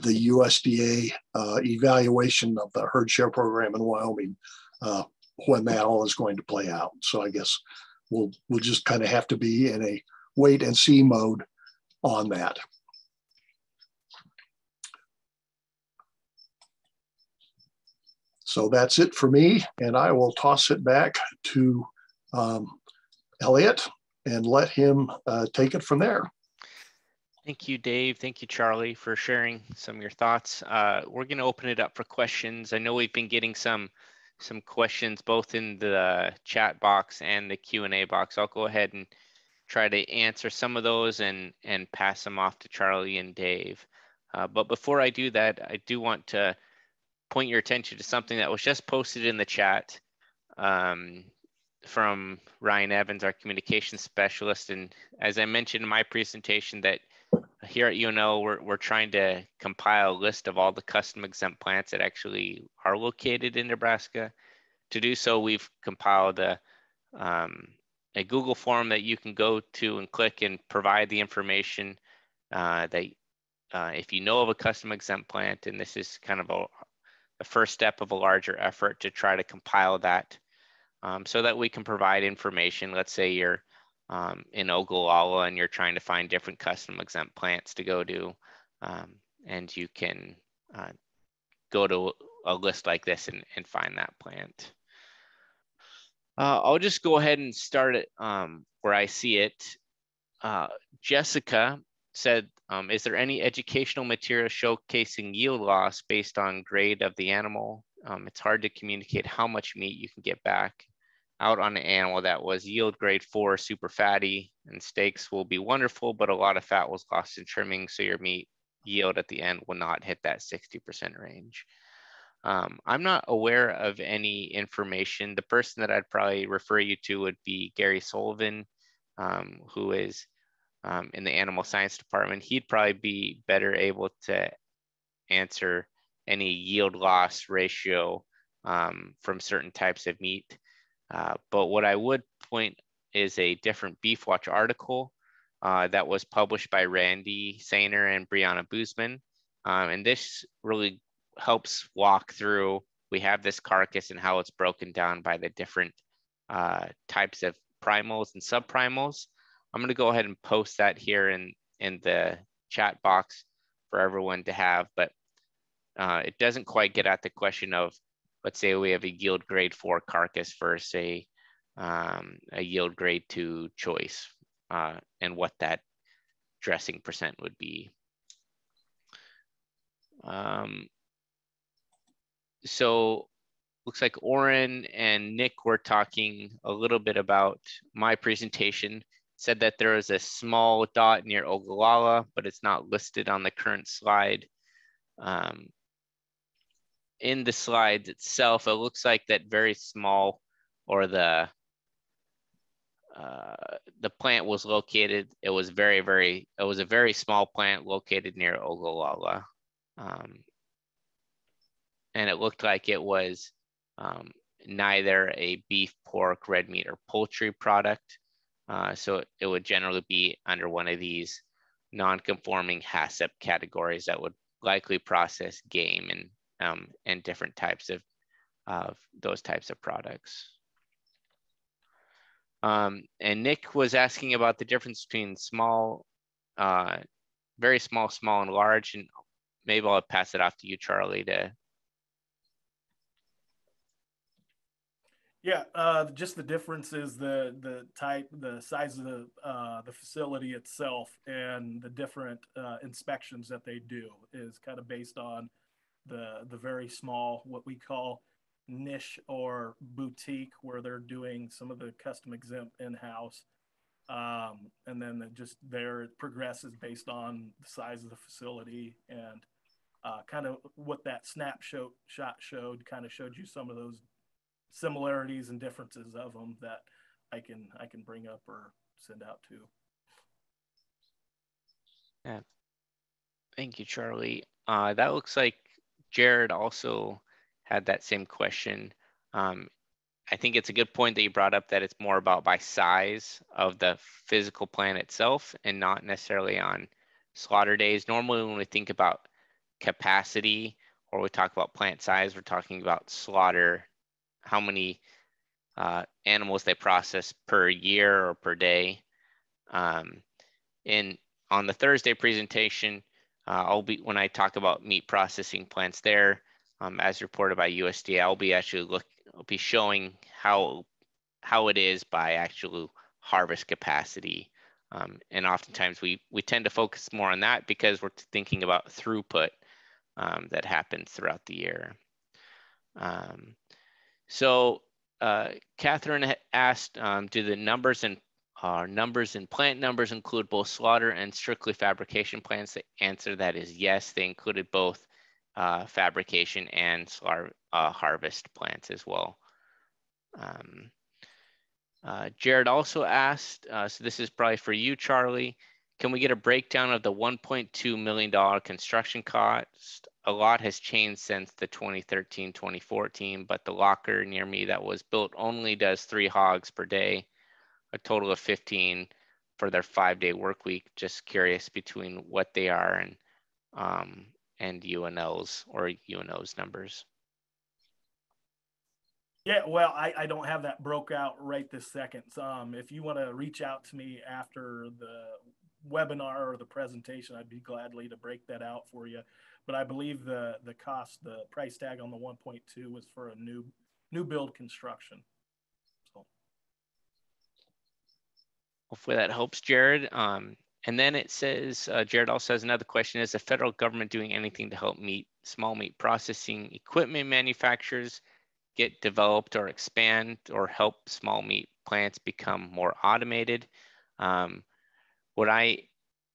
Speaker 3: the USDA uh, evaluation of the herd share program in Wyoming, uh, when that all is going to play out. So I guess we'll we'll just kind of have to be in a wait and see mode on that. So that's it for me, and I will toss it back to um, Elliott and let him uh, take it from there.
Speaker 1: Thank you, Dave. Thank you, Charlie, for sharing some of your thoughts. Uh, we're going to open it up for questions. I know we've been getting some some questions both in the chat box and the Q&A box. I'll go ahead and try to answer some of those and, and pass them off to Charlie and Dave. Uh, but before I do that, I do want to point your attention to something that was just posted in the chat um, from Ryan Evans, our communications specialist. And as I mentioned in my presentation that here at UNL, we're, we're trying to compile a list of all the custom exempt plants that actually are located in Nebraska. To do so, we've compiled a, um, a Google form that you can go to and click and provide the information uh, that uh, if you know of a custom exempt plant, and this is kind of a, the first step of a larger effort to try to compile that um, so that we can provide information. Let's say you're um, in Ogallala and you're trying to find different custom exempt plants to go to, um, and you can uh, go to a list like this and, and find that plant. Uh, I'll just go ahead and start it um, where I see it. Uh, Jessica said, um, is there any educational material showcasing yield loss based on grade of the animal? Um, it's hard to communicate how much meat you can get back out on an animal that was yield grade four, super fatty, and steaks will be wonderful, but a lot of fat was lost in trimming, so your meat yield at the end will not hit that 60% range. Um, I'm not aware of any information. The person that I'd probably refer you to would be Gary Sullivan, um, who is um, in the animal science department. He'd probably be better able to answer any yield loss ratio um, from certain types of meat. Uh, but what I would point is a different Beef Watch article uh, that was published by Randy Saner and Brianna Buseman. Um, and this really helps walk through, we have this carcass and how it's broken down by the different uh, types of primals and subprimals. I'm gonna go ahead and post that here in, in the chat box for everyone to have, but uh, it doesn't quite get at the question of let's say we have a yield grade four carcass versus a, um, a yield grade two choice uh, and what that dressing percent would be. Um, so looks like Oren and Nick were talking a little bit about my presentation, said that there is a small dot near Ogallala, but it's not listed on the current slide. Um, in the slides itself, it looks like that very small or the uh, the plant was located, it was very, very, it was a very small plant located near Ogallala. Um, and it looked like it was um, neither a beef, pork, red meat, or poultry product. Uh, so it, it would generally be under one of these non-conforming HACCP categories that would likely process game and um, and different types of, of those types of products. Um, and Nick was asking about the difference between small, uh, very small, small, and large. And maybe I'll pass it off to you, Charlie, to.
Speaker 2: Yeah, uh, just the difference is the the type, the size of the uh, the facility itself, and the different uh, inspections that they do is kind of based on the the very small what we call niche or boutique where they're doing some of the custom exempt in-house um, and then just there it progresses based on the size of the facility and uh, kind of what that snapshot shot showed kind of showed you some of those similarities and differences of them that I can I can bring up or send out to.
Speaker 1: Yeah. Thank you, Charlie. Uh, that looks like Jared also had that same question. Um, I think it's a good point that you brought up that it's more about by size of the physical plant itself and not necessarily on slaughter days. Normally, when we think about capacity or we talk about plant size, we're talking about slaughter, how many uh, animals they process per year or per day. Um, in on the Thursday presentation, uh, I'll be when I talk about meat processing plants there, um, as reported by USDA, I'll be actually look I'll be showing how how it is by actual harvest capacity. Um, and oftentimes we we tend to focus more on that because we're thinking about throughput um, that happens throughout the year. Um, so uh, Catherine asked, um, do the numbers and uh, numbers and plant numbers include both slaughter and strictly fabrication plants? The answer that is yes, they included both uh, fabrication and slaughter uh, harvest plants as well. Um, uh, Jared also asked, uh, so this is probably for you, Charlie, can we get a breakdown of the $1.2 million construction cost? A lot has changed since the 2013, 2014, but the locker near me that was built only does three hogs per day, a total of 15 for their five day work week. Just curious between what they are and um, and UNL's or UNO's numbers.
Speaker 2: Yeah, well, I, I don't have that broke out right this second. Um, if you want to reach out to me after the webinar or the presentation, I'd be gladly to break that out for you. But I believe the the cost, the price tag on the 1.2 was for a new new build construction.
Speaker 1: Hopefully that helps, Jared. Um, and then it says, uh, Jared also has another question, is the federal government doing anything to help meet small meat processing equipment manufacturers get developed or expand or help small meat plants become more automated? Um, what I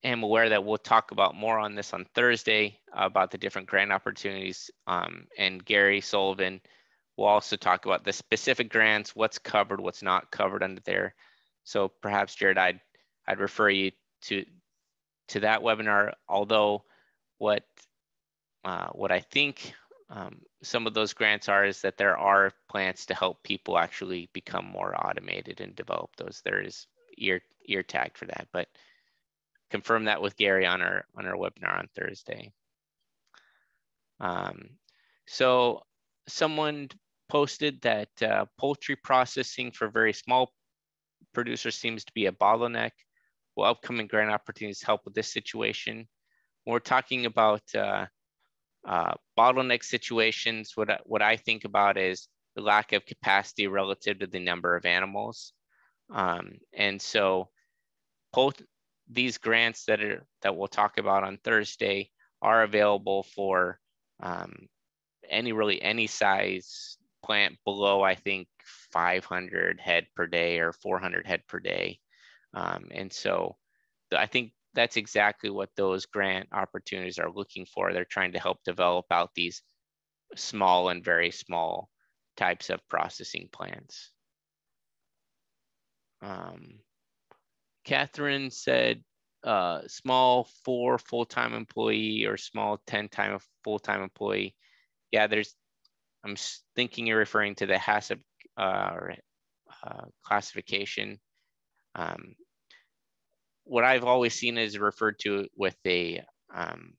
Speaker 1: am aware that we'll talk about more on this on Thursday about the different grant opportunities. Um, and Gary Sullivan will also talk about the specific grants, what's covered, what's not covered under there. So perhaps Jared, I'd I'd refer you to to that webinar. Although what uh, what I think um, some of those grants are is that there are plans to help people actually become more automated and develop those. There is ear ear tag for that, but confirm that with Gary on our on our webinar on Thursday. Um, so someone posted that uh, poultry processing for very small producers seems to be a bottleneck. Will upcoming grant opportunities help with this situation? When we're talking about uh, uh, bottleneck situations, what, what I think about is the lack of capacity relative to the number of animals. Um, and so both these grants that are that we'll talk about on Thursday are available for um, any really any size plant below I think 500 head per day or 400 head per day, um, and so I think that's exactly what those grant opportunities are looking for. They're trying to help develop out these small and very small types of processing plants. Um, Catherine said uh, small four full-time employee or small 10 time full-time employee. Yeah, there's, I'm thinking you're referring to the HACCP uh, uh, classification. Um, what I've always seen is referred to with a um,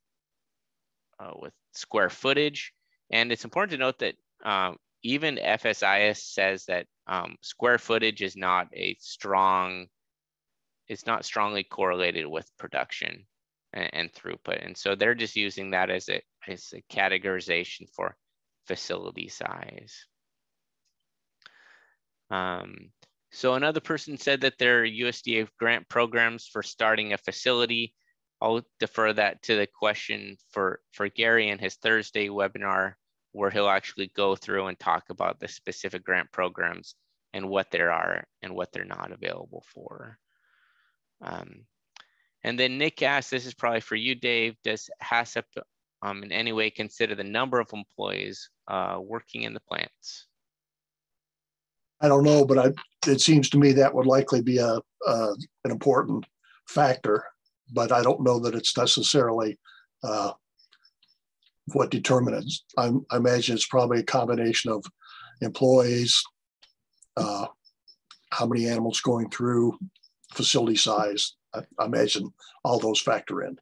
Speaker 1: uh, with square footage, and it's important to note that um, even FSIS says that um, square footage is not a strong it's not strongly correlated with production and, and, throughput. And so they're just using that as a, as a categorization for facility size. Um, so another person said that there are USDA grant programs for starting a facility. I'll defer that to the question for, for Gary in his Thursday webinar, where he'll actually go through and talk about the specific grant programs and what there are and what they're not available for. Um, and then Nick asked, this is probably for you, Dave, does HACCP um, in any way consider the number of employees uh, working in the plants?
Speaker 3: I don't know, but I, it seems to me that would likely be a, an important factor, but I don't know that it's necessarily uh, what determines. I, I, imagine it's probably a combination of employees, uh, how many animals going through, facility size. I, I imagine all those factor in.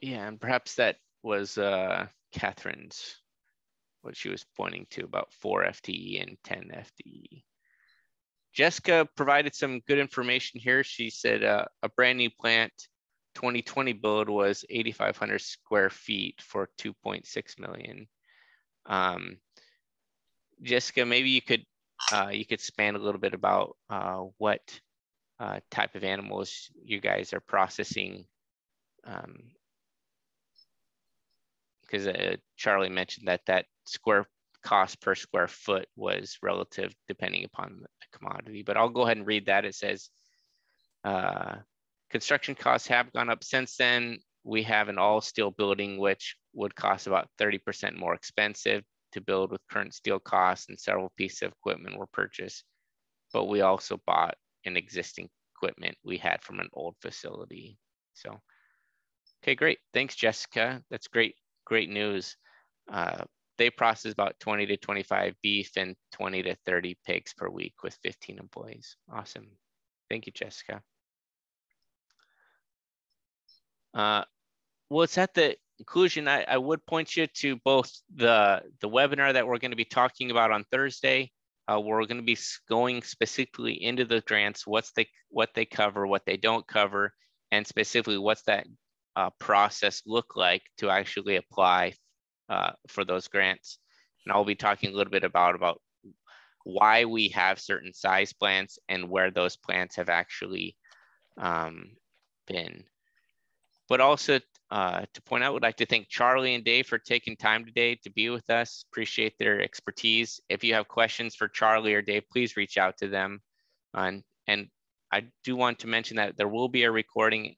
Speaker 1: Yeah, and perhaps that was uh, Catherine's what she was pointing to about four FTE and 10 FTE. Jessica provided some good information here. She said uh, a brand new plant 2020 build was 8,500 square feet for 2.6 million. Um, Jessica, maybe you could uh, you could span a little bit about uh, what uh, type of animals you guys are processing. Because uh, Charlie mentioned that that square cost per square foot was relative depending upon the commodity. But I'll go ahead and read that. It says, uh, construction costs have gone up since then. We have an all steel building, which would cost about 30% more expensive to build with current steel costs and several pieces of equipment were purchased. But we also bought an existing equipment we had from an old facility. So, okay, great. Thanks, Jessica. That's great, great news. Uh, they process about 20 to 25 beef and 20 to 30 pigs per week with 15 employees. Awesome. Thank you, Jessica. Uh, well, it's at the conclusion. I, I would point you to both the, the webinar that we're going to be talking about on Thursday. Uh, we're going to be going specifically into the grants, what's they, what they cover, what they don't cover, and specifically what's that uh, process look like to actually apply uh, for those grants. And I'll be talking a little bit about, about why we have certain size plants and where those plants have actually um, been. But also uh, to point out, would like to thank Charlie and Dave for taking time today to be with us. Appreciate their expertise. If you have questions for Charlie or Dave, please reach out to them. And, and I do want to mention that there will be a recording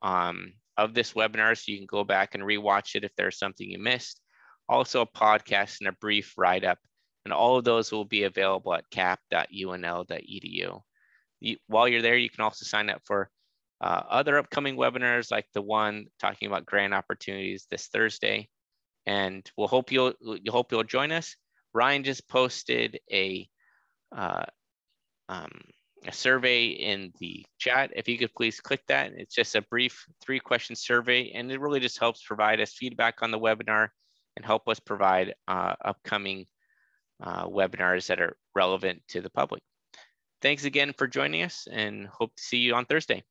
Speaker 1: um, of this webinar, so you can go back and rewatch it if there's something you missed. Also a podcast and a brief write-up. And all of those will be available at cap.unl.edu. While you're there, you can also sign up for uh, other upcoming webinars like the one talking about grant opportunities this Thursday. And we'll hope you'll, you hope you'll join us. Ryan just posted a, uh, um, a survey in the chat. If you could please click that. It's just a brief three question survey and it really just helps provide us feedback on the webinar and help us provide uh, upcoming uh, webinars that are relevant to the public. Thanks again for joining us and hope to see you on Thursday.